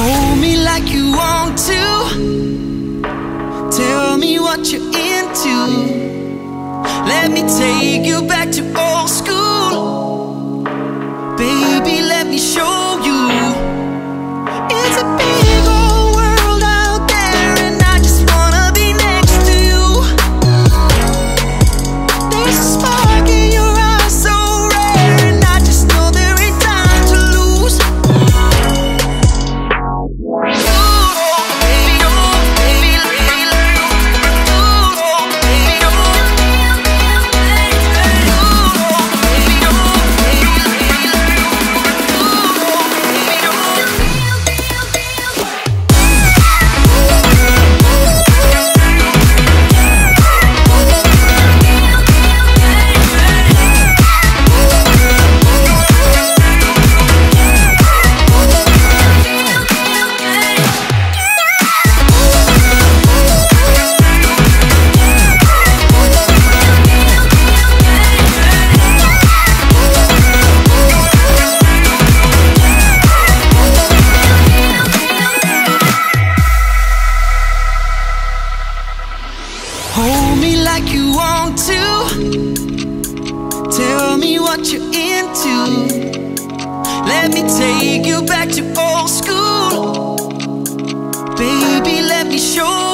Hold me like you want to. Tell me what you're into. Let me take you back to old school. Baby, let me show you. What you're into. Let me take you back to old school. Baby, let me show